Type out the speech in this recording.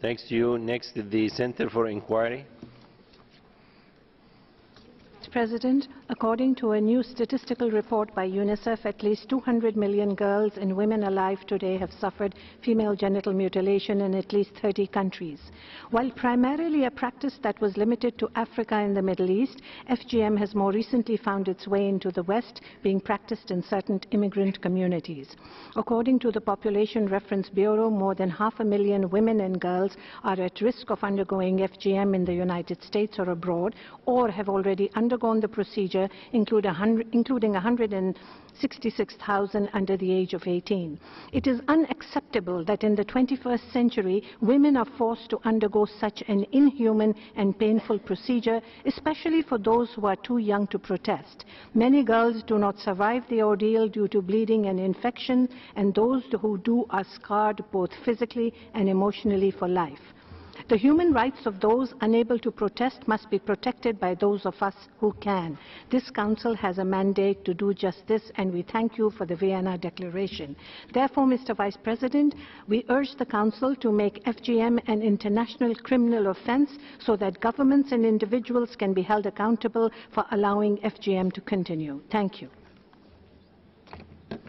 Thanks to you. Next, the Center for Inquiry. Mr. President, according to a new statistical report by UNICEF, at least 200 million girls and women alive today have suffered female genital mutilation in at least 30 countries. While primarily a practice that was limited to Africa and the Middle East, FGM has more recently found its way into the West, being practiced in certain immigrant communities. According to the Population Reference Bureau, more than half a million women and girls are at risk of undergoing FGM in the United States or abroad, or have already undergone the procedure, including 166,000 under the age of 18. It is unacceptable that in the 21st century, women are forced to undergo such an inhuman and painful procedure, especially for those who are too young to protest. Many girls do not survive the ordeal due to bleeding and infection, and those who do are scarred both physically and emotionally for life. The human rights of those unable to protest must be protected by those of us who can. This Council has a mandate to do just this, and we thank you for the Vienna Declaration. Therefore, Mr. Vice President, we urge the Council to make FGM an international criminal offense so that governments and individuals can be held accountable for allowing FGM to continue. Thank you.